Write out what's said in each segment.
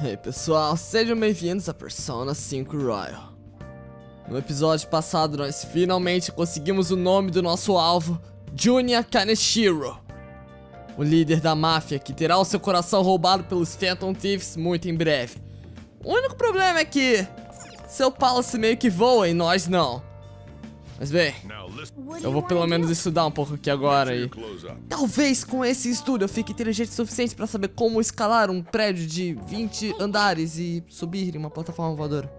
E aí pessoal, sejam bem-vindos a Persona 5 Royal. No episódio passado nós finalmente conseguimos o nome do nosso alvo, Junya Kaneshiro. O líder da máfia que terá o seu coração roubado pelos Phantom Thieves muito em breve. O único problema é que seu Palace meio que voa e nós não. Mas bem, eu vou pelo menos estudar um pouco aqui agora e talvez com esse estudo eu fique inteligente o suficiente para saber como escalar um prédio de 20 andares e subir em uma plataforma voadora.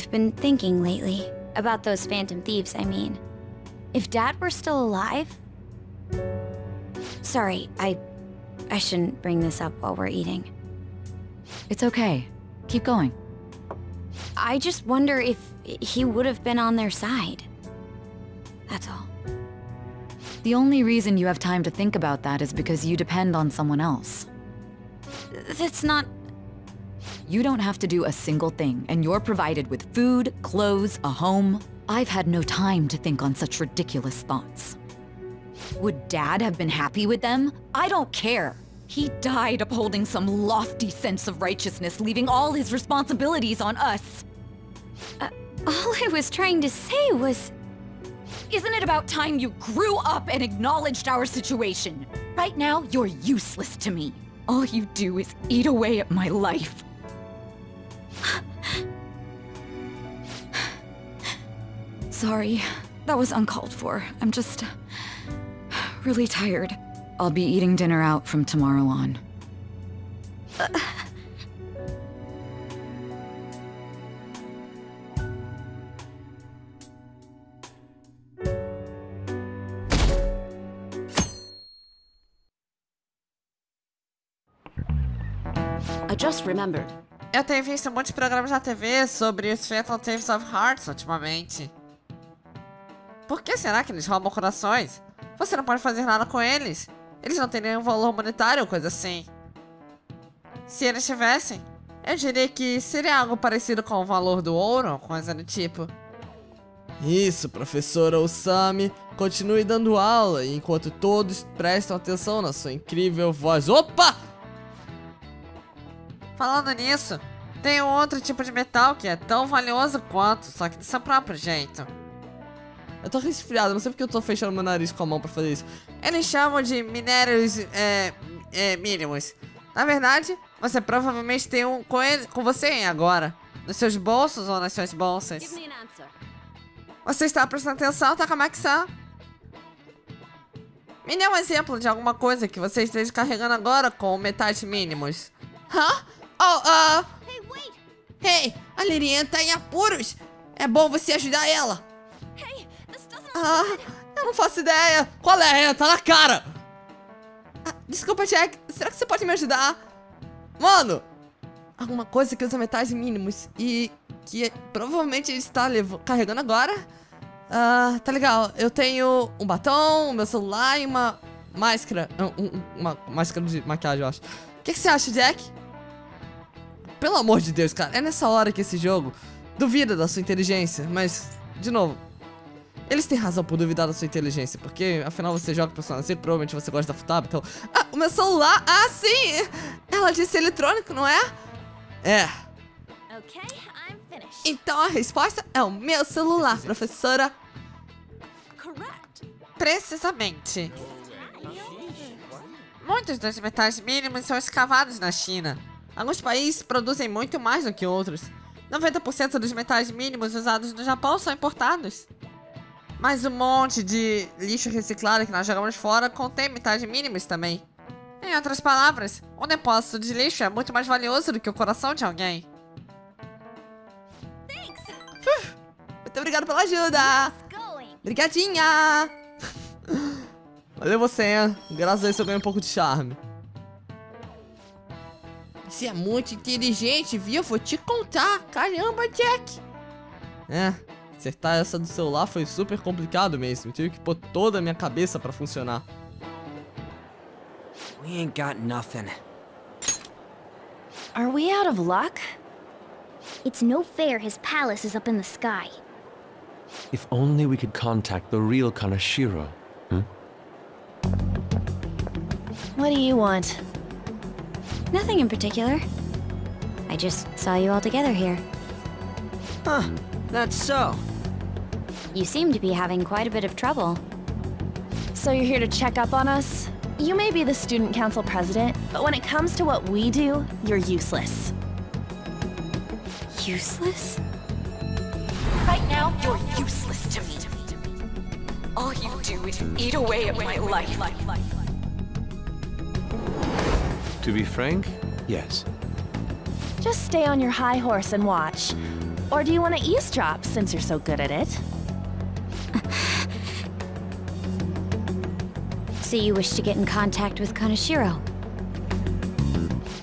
I've been thinking lately about those phantom thieves, I mean. If Dad were still alive... Sorry, I... I shouldn't bring this up while we're eating. It's okay. Keep going. I just wonder if he would have been on their side. That's all. The only reason you have time to think about that is because you depend on someone else. That's not... You don't have to do a single thing, and you're provided with food, clothes, a home. I've had no time to think on such ridiculous thoughts. Would Dad have been happy with them? I don't care. He died upholding some lofty sense of righteousness, leaving all his responsibilities on us. Uh, all I was trying to say was... Isn't it about time you grew up and acknowledged our situation? Right now, you're useless to me. All you do is eat away at my life. Sorry, that was uncalled for. I'm just... really tired. I'll be eating dinner out from tomorrow on. I just remembered. Eu tenho visto muitos programas na TV sobre os Phantom Thieves of Hearts ultimamente. Por que será que eles roubam corações? Você não pode fazer nada com eles. Eles não têm nenhum valor monetário ou coisa assim. Se eles tivessem, eu diria que seria algo parecido com o valor do ouro, coisa do tipo. Isso, professora Osami. Continue dando aula enquanto todos prestam atenção na sua incrível voz. Opa! Falando nisso, tem um outro tipo de metal que é tão valioso quanto, só que do seu próprio jeito. Eu tô resfriado, não sei porque eu tô fechando meu nariz com a mão pra fazer isso. Eles chamam de minérios é, é, mínimos. Na verdade, você provavelmente tem um com, ele, com você agora. Nos seus bolsos ou nas suas bolsas. Você está prestando atenção, Takamaki-san? Me dê um exemplo de alguma coisa que você esteja carregando agora com metais mínimos. Hã? Oh, ah... Hey, wait! Hey, a Lirinha tá em apuros. É bom você ajudar ela. Hey, this doesn't Ah, eu não faço ideia. Qual é? Tá na cara. Ah, desculpa, Jack. Será que você pode me ajudar? Mano, alguma coisa que usa metais mínimos e que provavelmente está carregando agora. Ah, tá legal. Eu tenho um batom, meu celular e uma máscara. um- um- uma máscara de maquiagem, eu acho. O que, que você acha, Jack? Pelo amor de Deus, cara. É nessa hora que esse jogo duvida da sua inteligência. Mas, de novo, eles têm razão por duvidar da sua inteligência, porque afinal você joga Persona 5, provavelmente você gosta da Futaba, então... Ah, o meu celular! Ah, sim! Ela disse eletrônico, não é? É. Okay, I'm finished. Então a resposta é o meu celular, professora. Correct. Precisamente. Muitos dos metais mínimos são escavados na China. Alguns países produzem muito mais do que outros. 90% dos metais mínimos usados no Japão são importados. Mas um monte de lixo reciclado que nós jogamos fora contém metais mínimos também. Em outras palavras, um depósito de lixo é muito mais valioso do que o coração de alguém. Uf, muito obrigado pela ajuda! Obrigadinha! Valeu você, hein? Graças a isso eu ganhei um pouco de charme. Você é muito inteligente, viu? Vou te contar. Caramba, Jack. É, acertar essa do celular foi super complicado mesmo. Tive que pôr toda a minha cabeça pra funcionar. We ain't got nothing. Are we out of luck? It's no fair his palace is up in the sky. If only we could contact the real Kanashiro. Hmm? What do you want? Nothing in particular. I just saw you all together here. Huh, that's so. You seem to be having quite a bit of trouble. So you're here to check up on us? You may be the student council president, but when it comes to what we do, you're useless. Useless? Right now, you're useless to me. All you do is eat away at my life. To be frank, yes. Just stay on your high horse and watch. Or do you want to eavesdrop since you're so good at it? So you wish to get in contact with Kaneshiro?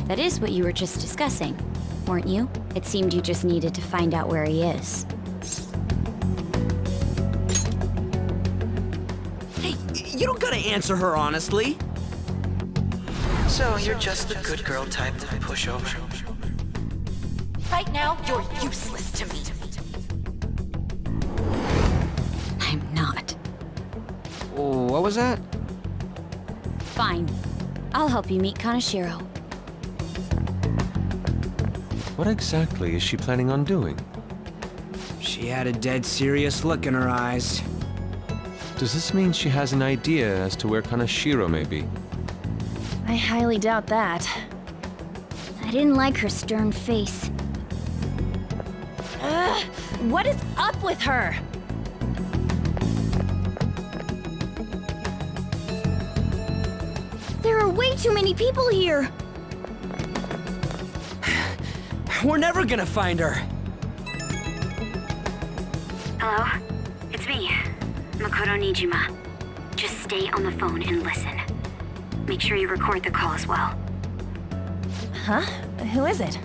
That is what you were just discussing, weren't you? It seemed you just needed to find out where he is. Hey, you don't gotta answer her honestly. So you're just the good girl type to push over. Right now, you're useless to me. I'm not. What was that? Fine. I'll help you meet Kaneshiro. What exactly is she planning on doing? She had a dead serious look in her eyes. Does this mean she has an idea as to where Kaneshiro may be? I highly doubt that. I didn't like her stern face. Ugh, what is up with her? There are way too many people here. We're never gonna find her. Hello? It's me, Makoto Nijima. Just stay on the phone and listen. Make sure you record the call as well. Huh? Who is it?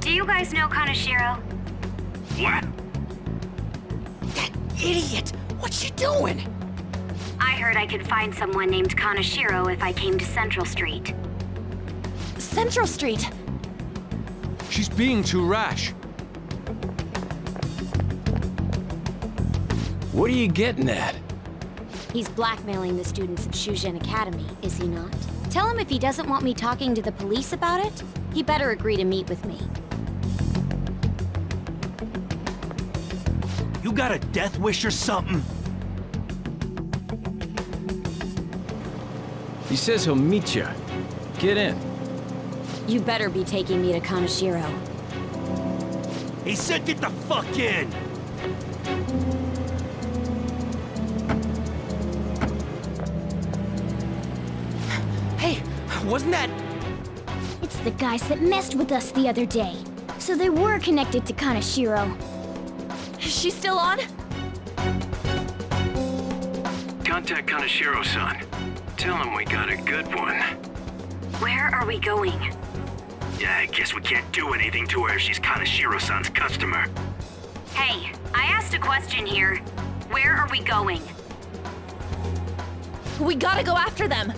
Do you guys know Kaneshiro? What? That idiot! What's she doing? I heard I could find someone named Kaneshiro if I came to Central Street. Central Street! She's being too rash. What are you getting at? He's blackmailing the students of Shujin Academy, is he not? Tell him if he doesn't want me talking to the police about it, he better agree to meet with me. You got a death wish or something? He says he'll meet you. Get in. You better be taking me to Kaneshiro. He said get the fuck in! Wasn't that... It's the guys that messed with us the other day. So they were connected to Kaneshiro. Is she still on? Contact Kaneshiro-san. Tell him we got a good one. Where are we going? Yeah, I guess we can't do anything to her if she's Kaneshiro-san's customer. Hey, I asked a question here. Where are we going? We gotta go after them!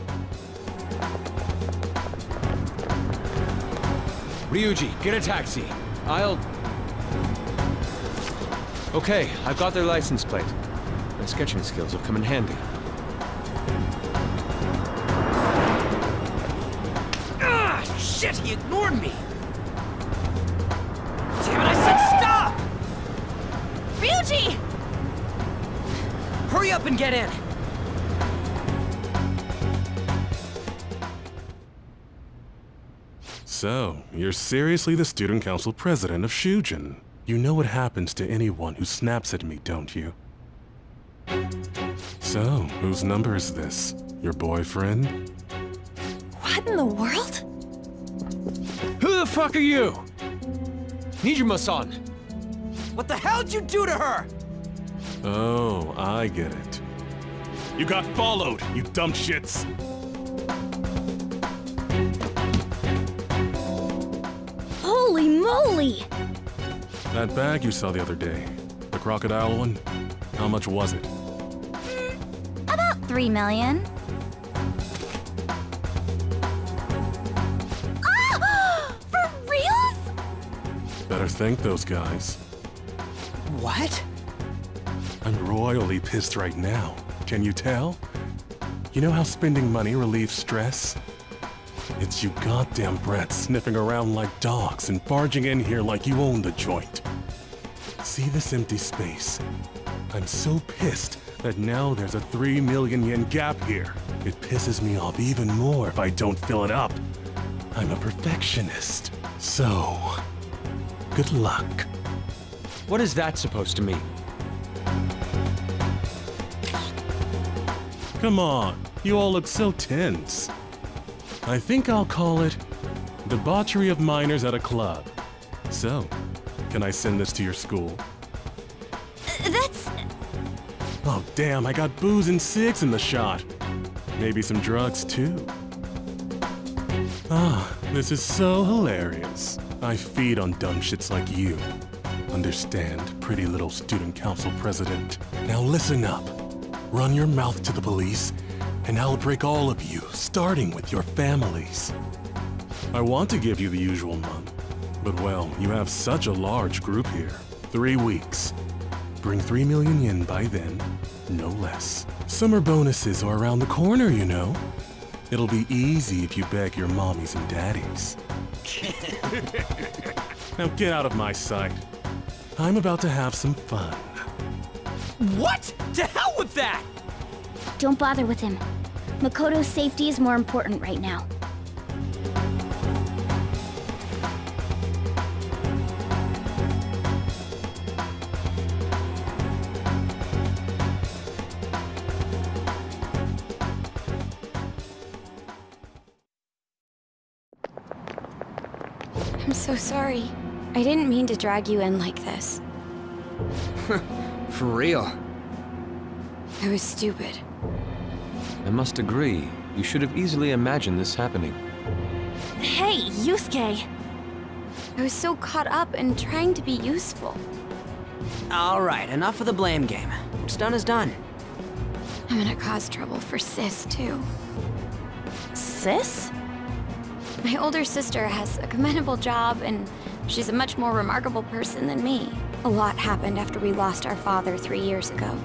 Ryuji, get a taxi. I'll... Okay, I've got their license plate. My sketching skills will come in handy. Ah, shit, he ignored me! Damn it, I said stop! Ryuji! Hurry up and get in! So, you're seriously the student council president of Shujin. You know what happens to anyone who snaps at me, don't you? So, whose number is this? Your boyfriend? What in the world? Who the fuck are you? Nijima-san! What the hell'd you do to her? Oh, I get it. You got followed, you dumb shits! moly! That bag you saw the other day, the crocodile one, how much was it? Mm, about three million. Ah! For reals? Better thank those guys. What? I'm royally pissed right now. Can you tell? You know how spending money relieves stress? It's you goddamn brats sniffing around like dogs and barging in here like you own the joint. See this empty space? I'm so pissed that now there's a 3 million yen gap here. It pisses me off even more if I don't fill it up. I'm a perfectionist. So, good luck. What is that supposed to mean? Come on, you all look so tense. I think I'll call it debauchery of minors at a club. So, can I send this to your school? That's... Oh damn, I got booze and cigs in the shot. Maybe some drugs too. Ah, this is so hilarious. I feed on dumb shits like you. Understand, pretty little student council president. Now listen up. Run your mouth to the police, and I'll break all of you, starting with your families. I want to give you the usual month, but well, you have such a large group here. Three weeks. Bring three million yen by then, no less. Summer bonuses are around the corner, you know. It'll be easy if you beg your mommies and daddies. now get out of my sight. I'm about to have some fun. What? To hell with that! Don't bother with him. Makoto's safety is more important right now. I'm so sorry. I didn't mean to drag you in like this. For real. I was stupid. I must agree. You should have easily imagined this happening. Hey, Yusuke! I was so caught up in trying to be useful. Alright, enough of the blame game. What's done is done. I'm gonna cause trouble for Sis, too. Sis? My older sister has a commendable job, and she's a much more remarkable person than me. A lot happened after we lost our father three years ago.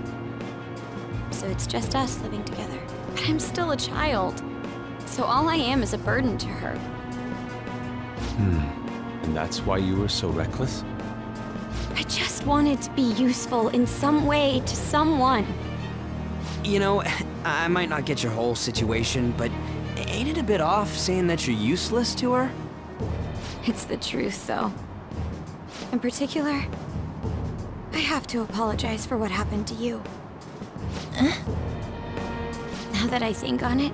So it's just us living together. But I'm still a child. So all I am is a burden to her. Hmm. And that's why you were so reckless? I just wanted to be useful in some way to someone. You know, I might not get your whole situation, but ain't it a bit off saying that you're useless to her? It's the truth, though. In particular, I have to apologize for what happened to you. Now that I think on it,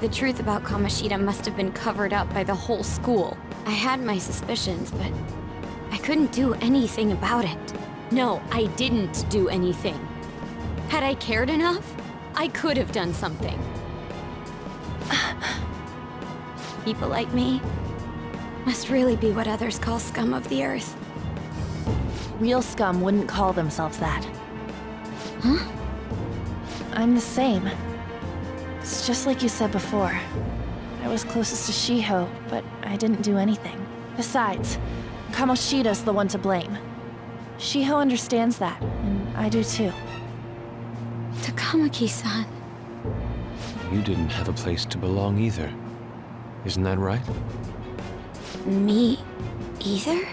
the truth about Kamoshida must have been covered up by the whole school. I had my suspicions, but I couldn't do anything about it. No, I didn't do anything. Had I cared enough, I could have done something. People like me must really be what others call scum of the earth. Real scum wouldn't call themselves that. Huh? I'm the same. It's just like you said before. I was closest to Shiho, but I didn't do anything. Besides, Kamoshida's the one to blame. Shiho understands that, and I do too. Takamaki-san. You didn't have a place to belong either. Isn't that right? Me either?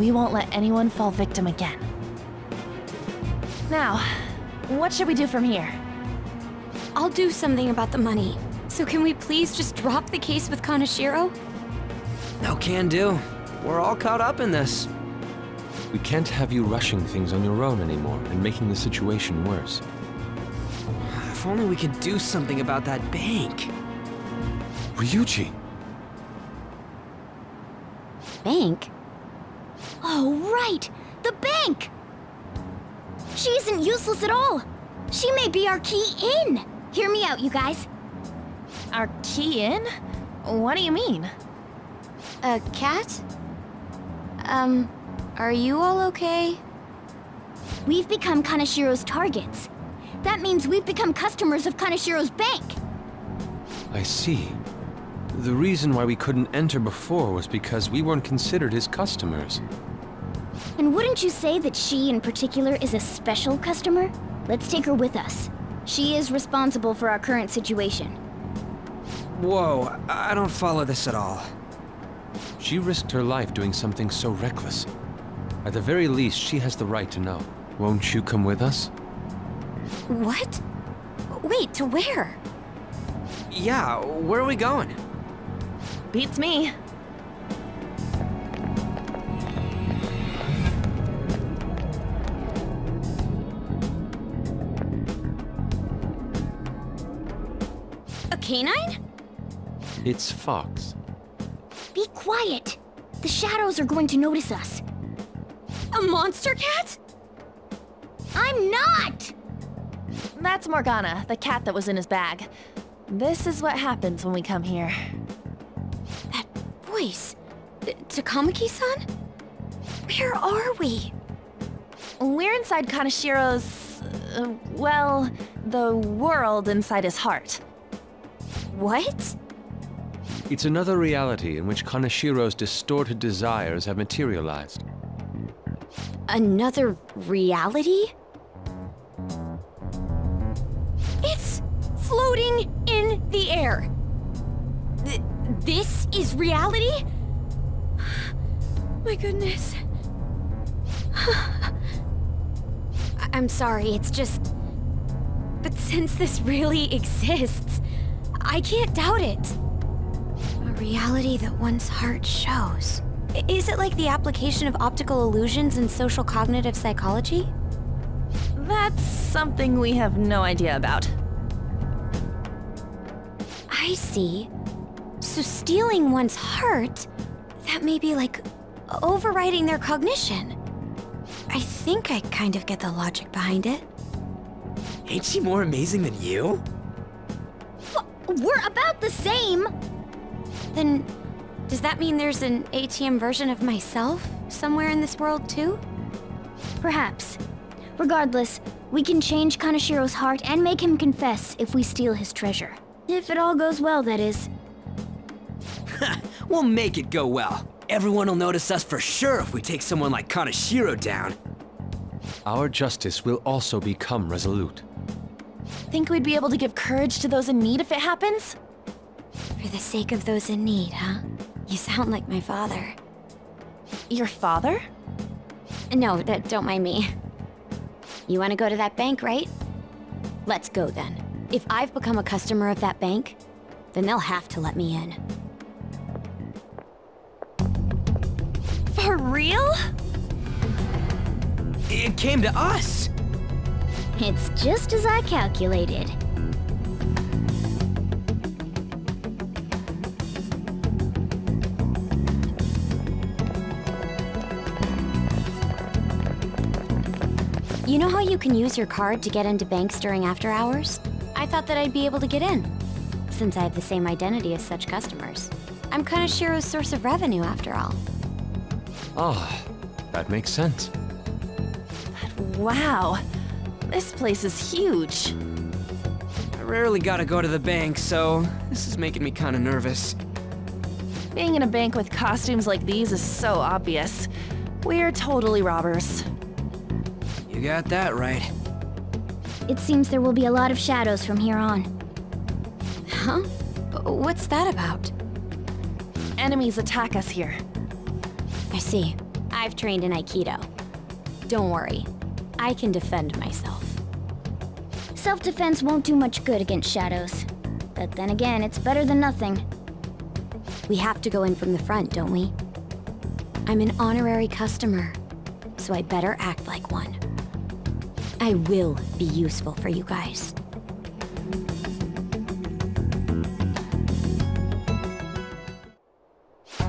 We won't let anyone fall victim again. Now, what should we do from here? I'll do something about the money. So can we please just drop the case with Kaneshiro? No can do. We're all caught up in this. We can't have you rushing things on your own anymore and making the situation worse. If only we could do something about that bank. Ryuji! Bank? Oh, right! The bank! She isn't useless at all! She may be our key in! Hear me out, you guys. Our key in? What do you mean? A cat? Um, are you all okay? We've become Kaneshiro's targets. That means we've become customers of Kaneshiro's bank. I see. The reason why we couldn't enter before was because we weren't considered his customers. And wouldn't you say that she in particular is a special customer? Let's take her with us. She is responsible for our current situation. Whoa, I don't follow this at all. She risked her life doing something so reckless. At the very least, she has the right to know. Won't you come with us? What? Wait, to where? Yeah, where are we going? Beats me. It's Fox. Be quiet. The shadows are going to notice us. A monster cat? I'm not! That's Morgana, the cat that was in his bag. This is what happens when we come here. That voice. Takamaki-san? Where are we? We're inside Kaneshiro's... Uh, well, the world inside his heart. What? It's another reality in which Kaneshiro's distorted desires have materialized. Another reality? It's floating in the air. Th this is reality? My goodness. I'm sorry, it's just... But since this really exists, I can't doubt it. A reality that one's heart shows. Is it like the application of optical illusions in social cognitive psychology? That's something we have no idea about. I see. So stealing one's heart, that may be like overriding their cognition. I think I kind of get the logic behind it. Ain't she more amazing than you? We're about the same! Then, does that mean there's an ATM version of myself somewhere in this world too? Perhaps. Regardless, we can change Kaneshiro's heart and make him confess if we steal his treasure. If it all goes well, that is. We'll make it go well. Everyone will notice us for sure if we take someone like Kaneshiro down. Our justice will also become resolute. Think we'd be able to give courage to those in need if it happens? For the sake of those in need, huh? You sound like my father. Your father? No, don't mind me. You want to go to that bank, right? Let's go then. If I've become a customer of that bank, then they'll have to let me in. For real? It came to us! It's just as I calculated. You know how you can use your card to get into banks during after hours? I thought that I'd be able to get in, since I have the same identity as such customers. I'm Kaneshiro's source of revenue, after all. Ah, that makes sense. But Wow. This place is huge. I rarely gotta go to the bank, so this is making me kinda nervous. Being in a bank with costumes like these is so obvious. We're totally robbers. You got that right. It seems there will be a lot of shadows from here on. Huh? What's that about? Enemies attack us here. I see. I've trained in Aikido. Don't worry. I can defend myself. Self-defense won't do much good against shadows. But then again, it's better than nothing. We have to go in from the front, don't we? I'm an honorary customer, so I better act like one. I will be useful for you guys.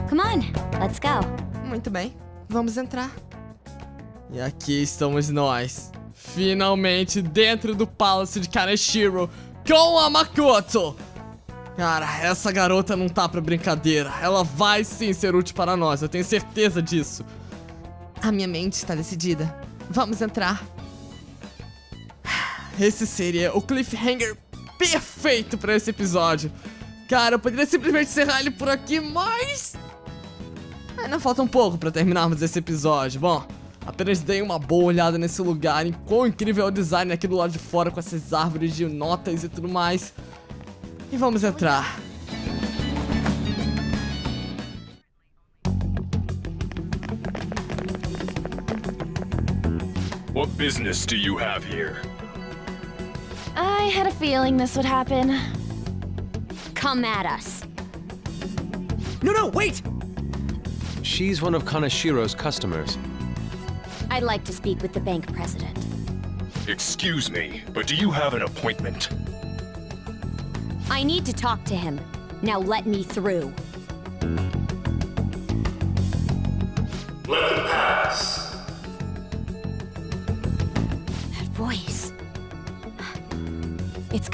Come on, let's go. Muito bem, vamos entrar. E aqui estamos nós, finalmente dentro do Palace de Kaneshiro, com a Makoto. Cara, essa garota não tá pra brincadeira. Ela vai sim ser útil para nós, eu tenho certeza disso. A minha mente está decidida. Vamos entrar. Esse seria o cliffhanger perfeito para esse episódio. Cara, eu poderia simplesmente encerrar ele por aqui, mas... Ainda falta um pouco pra terminarmos esse episódio. Bom, apenas dei uma boa olhada nesse lugar e quão incrível é o design aqui do lado de fora com essas árvores de notas e tudo mais. E vamos entrar. What business do you have here? I had a feeling this would happen. Come at us. No, no, wait! She's one of Kaneshiro's customers. I'd like to speak with the bank president. Excuse me, but do you have an appointment? I need to talk to him. Now let me through.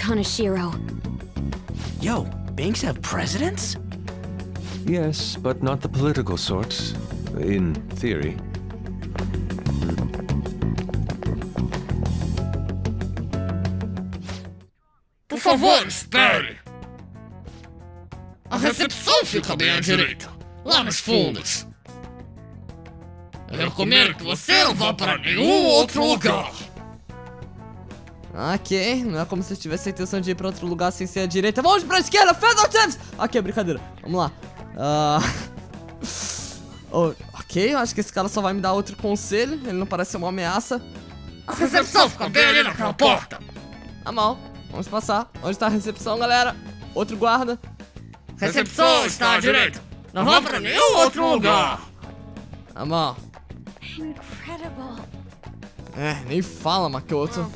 Kaneshiro. Yo, banks have presidents? Yes, but not the political sort. In theory. Por favor, espere! A recepção fica bem à direita, lá nos fundos. Eu recomendo que você não vá para nenhum outro lugar. Ok, não é como se eu tivesse a intenção de ir pra outro lugar sem ser a direita. Vamos pra esquerda, Feather Tips! Ok, brincadeira. Vamos lá. Ah, oh, ok, eu acho que esse cara só vai me dar outro conselho. Ele não parece ser uma ameaça. A recepção fica bem ali naquela porta. Tá bom, vamos passar. Onde tá a recepção, galera? Outro guarda. Recepção está à direita. Não vá pra nenhum outro lugar. Tá bom. Incredible. É, nem fala, Makoto.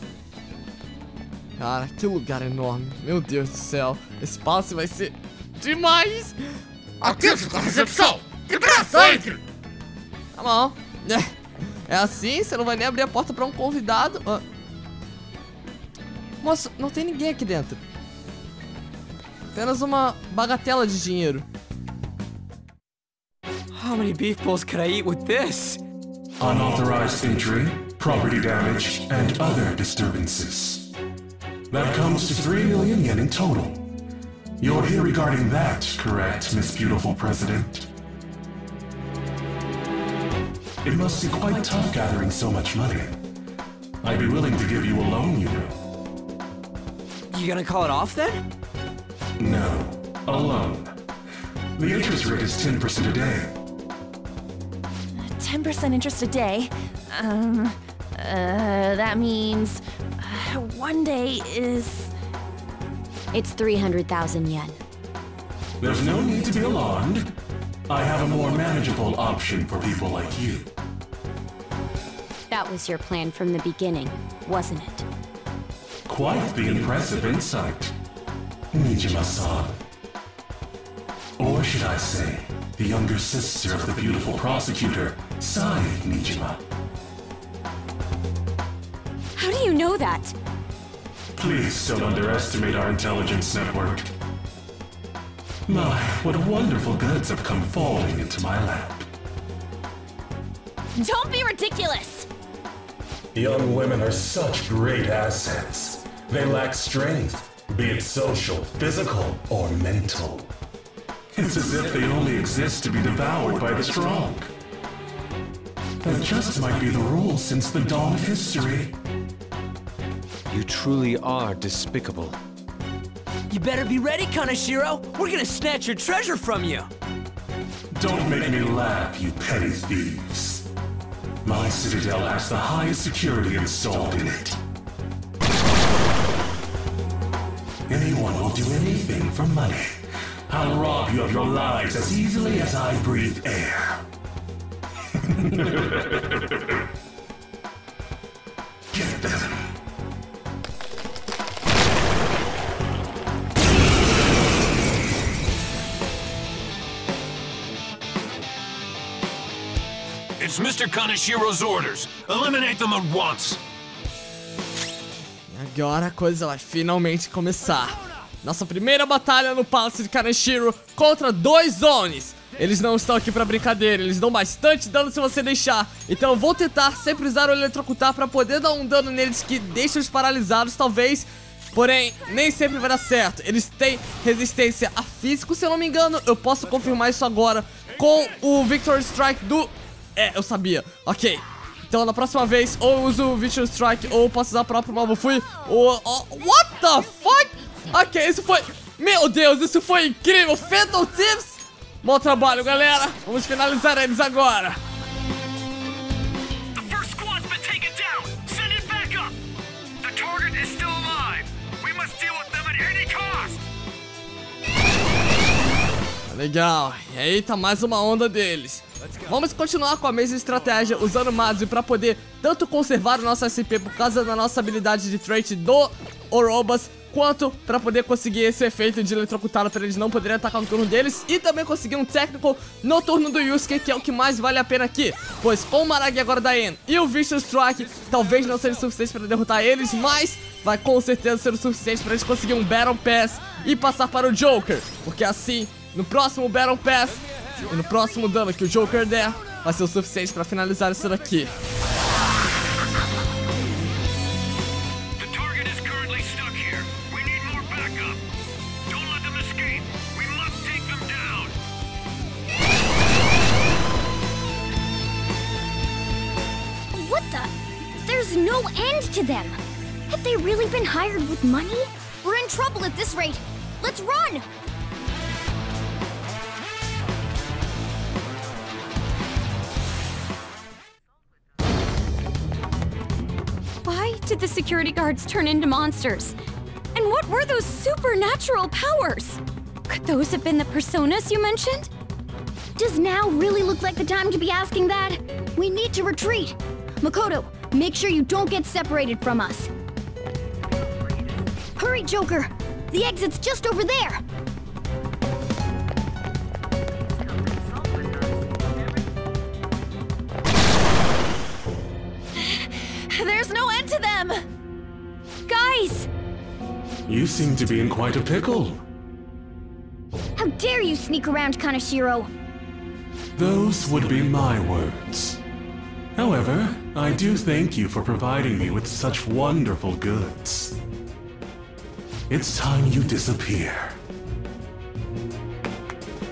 Cara, que lugar enorme. Meu Deus do céu. Esse passe vai ser demais. Aqui fica a recepção. Depressa, entre. Tá bom. É, é assim, você não vai nem abrir a porta pra um convidado. Ah. Moço, não tem ninguém aqui dentro. Apenas uma bagatela de dinheiro. How many beef bowls could I eat with this? Unauthorized entry, property damage, and other disturbances. That comes to 3 million yen in total. You're here regarding that, correct, Miss Beautiful President? It must be quite tough gathering so much money. I'd be willing to give you a loan, you know. You gonna call it off then? No, a loan. The interest rate is 10% a day. 10% interest a day. Um, uh, that means one day is. It's 300,000 yen. There's no need to be alarmed. I have a more manageable option for people like you. That was your plan from the beginning, wasn't it? Quite the impressive insight. Nijima-san. Or should I say, the younger sister of the beautiful prosecutor, Sae Nijima. How do you know that? Please don't underestimate our intelligence network. My, what wonderful goods have come falling into my lap. Don't be ridiculous! Young women are such great assets. They lack strength, be it social, physical, or mental. It's as if they only exist to be devoured by the strong. That just might be the rule since the dawn of history. You truly are despicable. You better be ready, Kaneshiro! We're gonna snatch your treasure from you! Don't make me laugh, you petty thieves. My citadel has the highest security installed in it. Anyone will do anything for money. I'll rob you of your lives as easily as I breathe air. Get them. Mr. Kanashiro's orders. Eliminate them at once. Agora a coisa vai finalmente começar. Nossa primeira batalha no Palácio de Kaneshiro contra dois Onis. Eles não estão aqui pra brincadeira, eles dão bastante dano se você deixar. Então eu vou tentar sempre usar o eletrocutar pra poder dar um dano neles que deixa os paralisados, talvez. Porém, nem sempre vai dar certo. Eles têm resistência a físico, se eu não me engano. Eu posso confirmar isso agora com o Victor Strike do... É, eu sabia. Ok. Então, na próxima vez, ou eu uso o Victor Strike, ou posso usar o próprio Malbufui. Ou... Oh, what the fuck? Ok, isso foi... Meu Deus, isso foi incrível. Phantom Tips. Bom trabalho, galera. Vamos finalizar eles agora. Target is still alive. We must deal with them at any cost. Legal, e aí tá mais uma onda deles. Vamos continuar com a mesma estratégia, usando Madzu pra poder tanto conservar o nosso SP por causa da nossa habilidade de trait do Orobas, quanto pra poder conseguir esse efeito de eletrocutado pra eles não poderem atacar no turno deles, e também conseguir um técnico no turno do Yusuke, que é o que mais vale a pena aqui, pois com o Maragi agora da En e o Vicious Strike, talvez não seja suficiente pra derrotar eles, mas vai com certeza ser o suficiente pra eles conseguirem um Battle Pass e passar para o Joker, porque assim no próximo Battle Pass e no próximo dano que o Joker der, vai ser o suficiente pra finalizar isso daqui. The target is currently stuck here. We need more backup. Don't let them escape. We must take them down. What the? There's no end to them. Have they really been hired with money? We're in trouble at this rate. Let's run! Why did the security guards turn into monsters? And what were those supernatural powers? Could those have been the personas you mentioned? Does now really look like the time to be asking that? We need to retreat. Makoto, make sure you don't get separated from us. Hurry, Joker! The exit's just over there! You seem to be in quite a pickle. How dare you sneak around Kaneshiro? Those would be my words. However, I do thank you for providing me with such wonderful goods. It's time you disappear.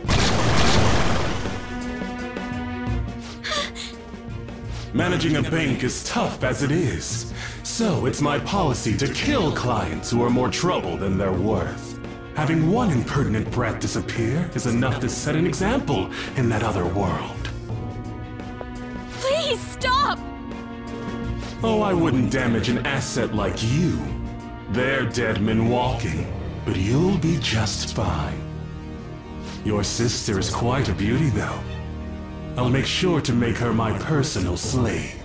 Managing a bank is tough as it is, so it's my policy to kill clients who are more trouble than they're worth. Having one impertinent brat disappear is enough to set an example in that other world. Please stop! Oh, I wouldn't damage an asset like you. They're dead men walking, but you'll be just fine. Your sister is quite a beauty, though. I'll make sure to make her my personal slave.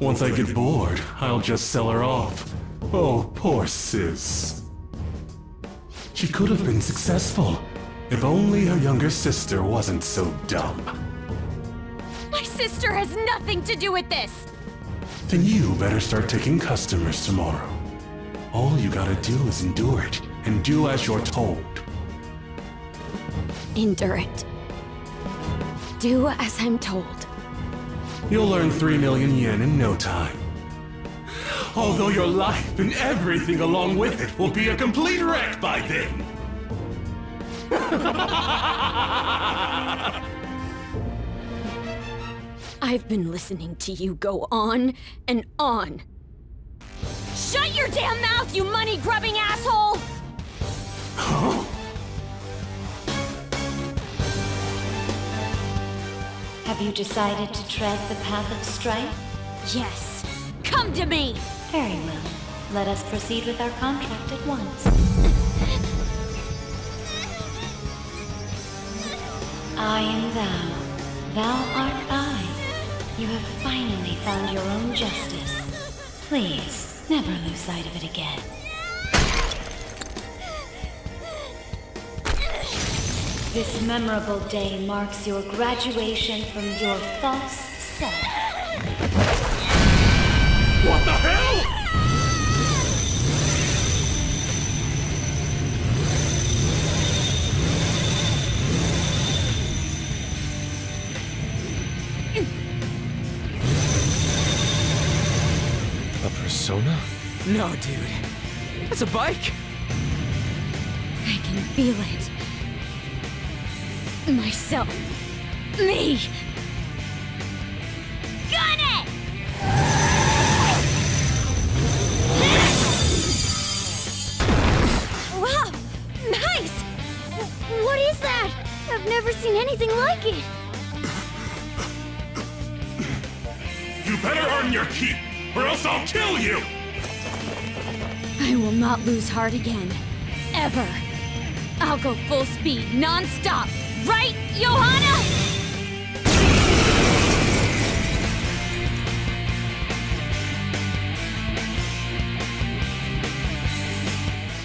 Once I get bored, I'll just sell her off. Oh, poor sis. She could have been successful, if only her younger sister wasn't so dumb. My sister has nothing to do with this! Then you better start taking customers tomorrow. All you gotta do is endure it, and do as you're told. Endure it. Do as I'm told. You'll earn 3 million yen in no time. Although your life and everything along with it will be a complete wreck by then. I've been listening to you go on and on. Shut your damn mouth, you money grubbing asshole! Have you decided to tread the path of strife? Yes. Come to me! Very well. Let us proceed with our contract at once. I am thou. Thou art I. You have finally found your own justice. Please, never lose sight of it again. This memorable day marks your graduation from your false self. What the hell? A persona? No, dude. That's a bike. I can feel it. Myself. Me. Got it! Wow! Nice! What is that? I've never seen anything like it. You better earn your keep, or else I'll kill you! I will not lose heart again. Ever. I'll go full speed, non-stop. Right, Johanna?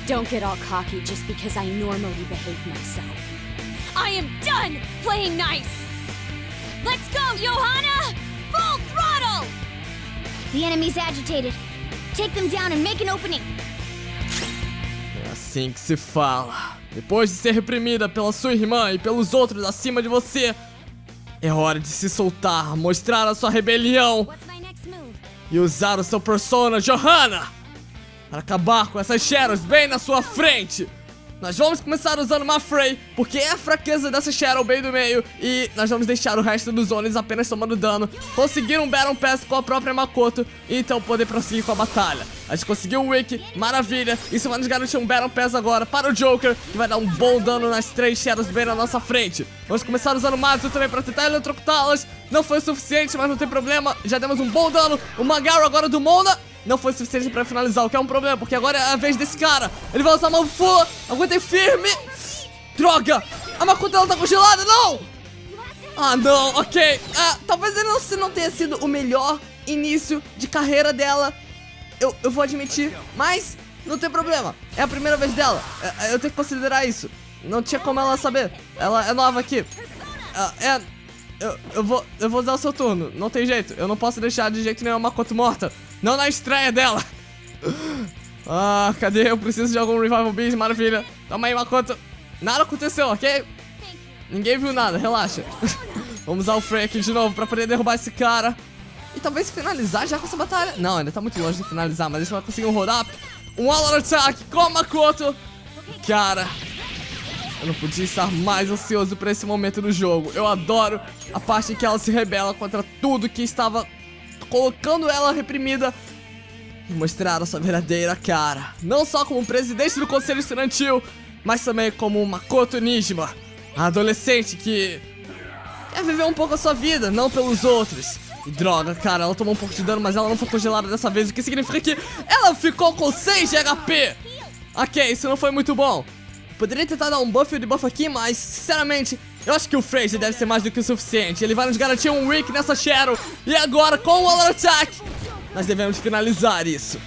Don't get all cocky just because I normally behave myself. I am done playing nice! Let's go, Johanna! Full throttle! The enemy's agitated. Take them down and make an opening. É assim que se fala. Depois de ser reprimida pela sua irmã e pelos outros acima de você, é hora de se soltar, mostrar a sua rebelião e usar o seu persona Johanna para acabar com essas Shadows bem na sua frente. Nós vamos começar usando uma Frey, porque é a fraqueza dessa Shadow bem do meio E nós vamos deixar o resto dos Onis apenas tomando dano. Conseguir um Battle Pass com a própria Makoto E então poder prosseguir com a batalha. A gente conseguiu o Wiki, maravilha. Isso vai nos garantir um Battle Pass agora para o Joker Que vai dar um bom dano nas três Shadows bem na nossa frente. Vamos começar usando o Matsu também para tentar eletrocutá-las. Não foi o suficiente, mas não tem problema. Já demos um bom dano. O Magaru agora do Mona não foi suficiente pra finalizar, o que é um problema, porque agora é a vez desse cara. Ele vai usar a mão fula, aguentei firme. Droga! A Makoto ela tá congelada, não! Ah, não, ok. Ah, talvez ele não, se não tenha sido o melhor início de carreira dela. Eu, eu vou admitir, mas não tem problema. É a primeira vez dela. É, eu tenho que considerar isso. Não tinha como ela saber. Ela é nova aqui. Ah, é. Eu, eu, vou, eu vou usar o seu turno, não tem jeito. Eu não posso deixar de jeito nenhum a Makoto morta. Não na estreia dela. Ah, cadê? Eu preciso de algum Revival Beast, maravilha. Toma aí, Makoto. Nada aconteceu, ok? Ninguém viu nada, relaxa. Vamos usar o Frey aqui de novo pra poder derrubar esse cara. E talvez finalizar já com essa batalha. Não, ainda tá muito longe de finalizar, mas a gente vai conseguir um roll-up. Um All Attack com Makoto. Cara, eu não podia estar mais ansioso por esse momento do jogo. Eu adoro a parte em que ela se rebela contra tudo que estava colocando ela reprimida e mostrar a sua verdadeira cara. Não só como presidente do Conselho Estudantil, mas também como Makoto Nijima, a adolescente que quer viver um pouco a sua vida, não pelos outros. E droga, cara, ela tomou um pouco de dano, mas ela não foi congelada dessa vez, o que significa que ela ficou com 6 de HP. Ok, isso não foi muito bom. Poderia tentar dar um buff e debuff aqui, mas, sinceramente, eu acho que o Fraser deve ser mais do que o suficiente. Ele vai nos garantir um weak nessa Shadow. E agora, com o Waller Attack, nós devemos finalizar isso.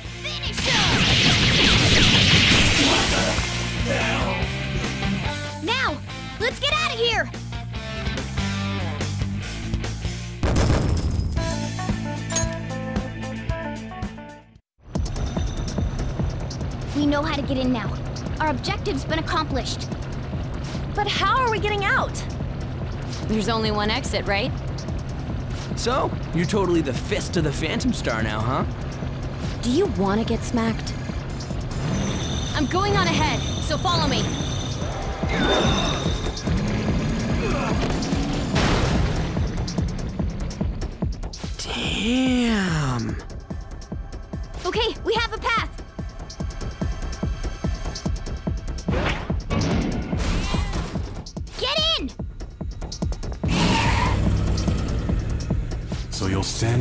Now, let's get out of here. We know how to get in now. Our objective's been accomplished. But how are we getting out? There's only one exit, right? So, you're totally the fist of the Phantom Star now, huh? Do you want to get smacked? I'm going on ahead, so follow me. Damn.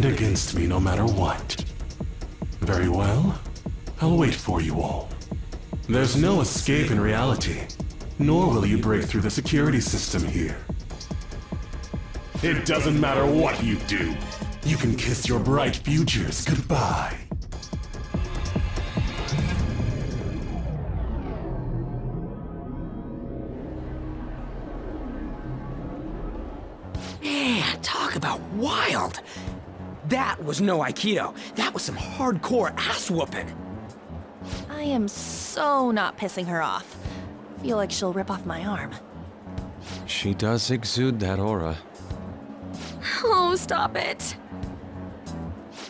Against me no matter what. Very well. I'll wait for you all. There's no escape in reality, nor will you break through the security system here. It doesn't matter what you do. You can kiss your bright futures goodbye. Man, talk about wild. That was no Aikido. That was some hardcore ass whooping. I am so not pissing her off. Feel like she'll rip off my arm. She does exude that aura. Oh, stop it.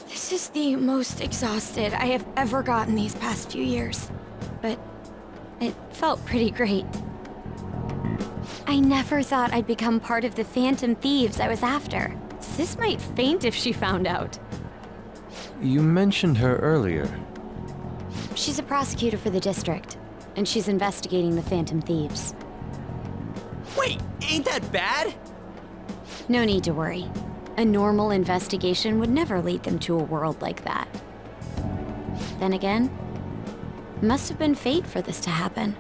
This is the most exhausted I have ever gotten these past few years. but it felt pretty great. I never thought I'd become part of the Phantom Thieves I was after. Sis might faint if she found out. You mentioned her earlier. She's a prosecutor for the district, and she's investigating the Phantom Thieves. Wait, ain't that bad? No need to worry. A normal investigation would never lead them to a world like that. Then again, must have been fate for this to happen.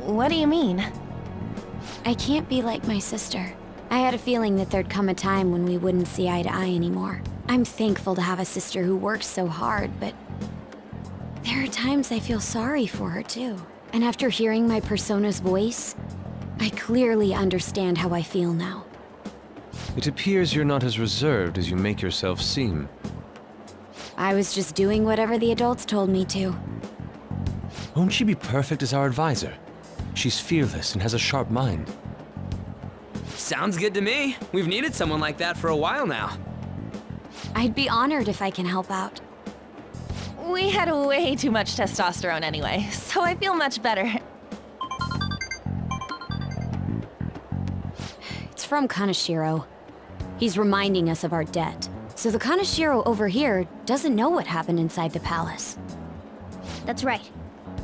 What do you mean? I can't be like my sister. I had a feeling that there'd come a time when we wouldn't see eye to eye anymore. I'm thankful to have a sister who works so hard, but there are times I feel sorry for her too. And after hearing my persona's voice, I clearly understand how I feel now. It appears you're not as reserved as you make yourself seem. I was just doing whatever the adults told me to. Won't she be perfect as our advisor? She's fearless and has a sharp mind. Sounds good to me. We've needed someone like that for a while now. I'd be honored if I can help out. We had way too much testosterone anyway, so I feel much better. It's from Kaneshiro. He's reminding us of our debt. So the Kaneshiro over here doesn't know what happened inside the palace. That's right.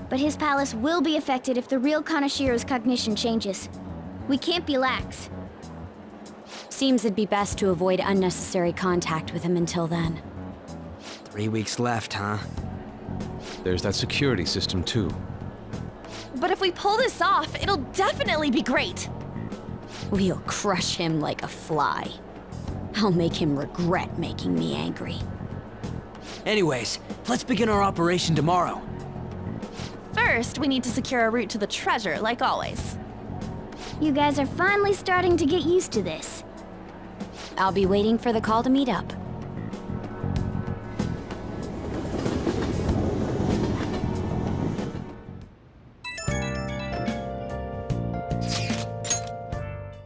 But his palace will be affected if the real Kaneshiro's cognition changes. We can't be lax. Seems it'd be best to avoid unnecessary contact with him until then. Three weeks left, huh? There's that security system too. But if we pull this off, it'll definitely be great. We'll crush him like a fly. I'll make him regret making me angry. Anyways, let's begin our operation tomorrow. First, we need to secure a route to the treasure, like always. You guys are finally starting to get used to this. I'll be waiting for the call to meet up.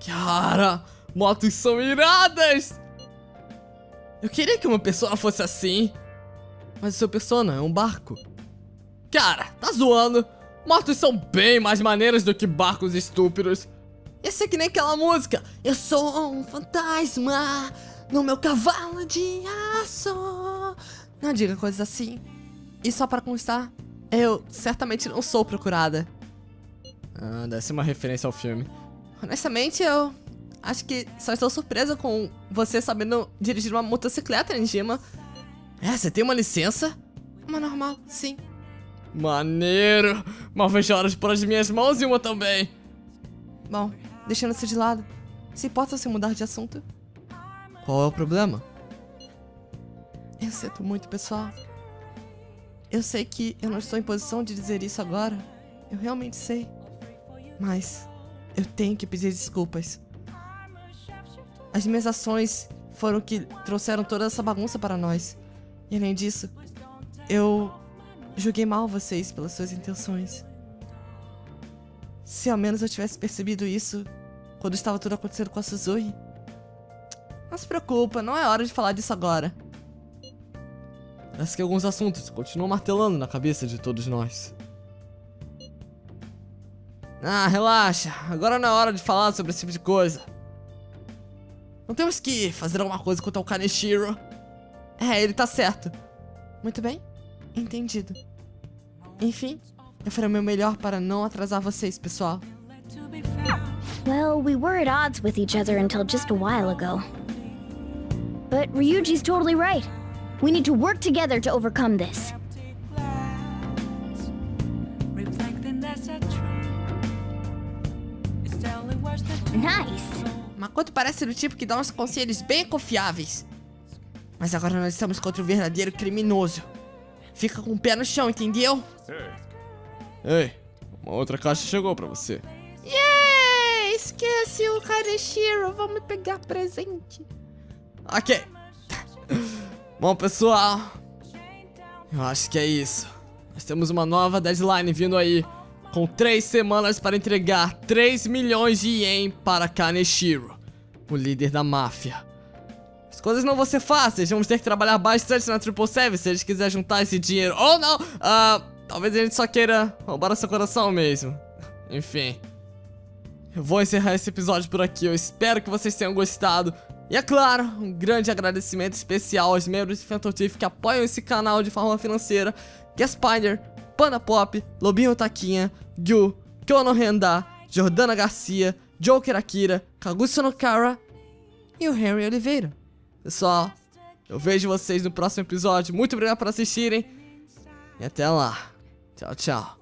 Cara, motos são iradas! Eu queria que uma pessoa fosse assim. Mas o seu persona é um barco. Cara, tá zoando. Motos são bem mais maneiras do que barcos estúpidos. Ia ser que nem aquela música. Eu sou um fantasma no meu cavalo de aço. Não diga coisas assim. E só para constar, eu certamente não sou procurada. Ah, deve ser uma referência ao filme. Honestamente, eu acho que só estou surpresa com você sabendo dirigir uma motocicleta, Njima. É, você tem uma licença? Uma normal, sim. Maneiro! Mal vejo a hora de pôr as minhas mãos em uma também. Bom, deixando isso de lado, se importa se mudar de assunto? Qual é o problema? Eu sinto muito, pessoal. Eu sei que eu não estou em posição de dizer isso agora. Eu realmente sei. Mas eu tenho que pedir desculpas. As minhas ações foram o que trouxeram toda essa bagunça para nós. E além disso, eu julguei mal vocês pelas suas intenções. Se ao menos eu tivesse percebido isso quando estava tudo acontecendo com a Suzui. Não se preocupa, não é hora de falar disso agora. Parece que alguns assuntos continuam martelando na cabeça de todos nós. Ah, relaxa. Agora não é hora de falar sobre esse tipo de coisa. Não temos que fazer alguma coisa contra o Kaneshiro. É, ele tá certo. Muito bem. Entendido. Enfim, eu farei o meu melhor para não atrasar vocês, pessoal. Well, we were at odds with each other until just a while ago. But Ryuji's totally right. We need to work together to overcome this. Nice! Makoto parece do tipo que dá uns conselhos bem confiáveis. Mas agora nós estamos contra o verdadeiro criminoso. Fica com o pé no chão, entendeu? Ei, uma outra caixa chegou pra você. Yeah! Esquece o Kaneshiro, vamos pegar presente. Ok. Bom, pessoal. Eu acho que é isso. Nós temos uma nova deadline vindo aí. Com três semanas para entregar 3 milhões de ien para Kaneshiro, o líder da máfia. As coisas não vão ser fáceis, vamos ter que trabalhar bastante na Triple Seven se eles quiserem juntar esse dinheiro ou não. Ah, talvez a gente só queira roubar o seu coração mesmo. Enfim. Eu vou encerrar esse episódio por aqui. Eu espero que vocês tenham gostado. E é claro, um grande agradecimento especial aos membros de Phantom Thief que apoiam esse canal de forma financeira. Gaspinder, Panda Pop, Lobinho Taquinha, Gyu, Kyono Renda, Jordana Garcia, Joker Akira, Kagusa Nokara e o Henry Oliveira. Pessoal, eu vejo vocês no próximo episódio. Muito obrigado por assistirem. E até lá. 小乔